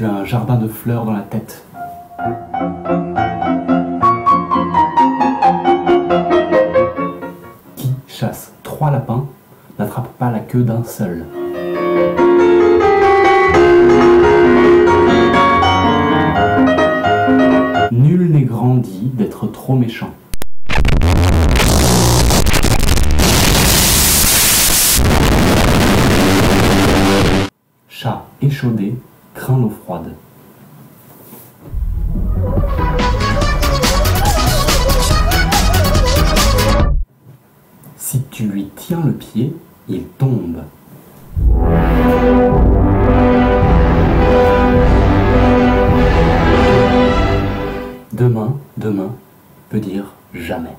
tu as un jardin de fleurs dans la tête. Qui chasse trois lapins n'attrape pas la queue d'un seul. Nul n'est grandi d'être trop méchant. Chat échaudé craint l'eau froide. Si tu lui tiens le pied, il tombe. Demain, demain peut dire jamais.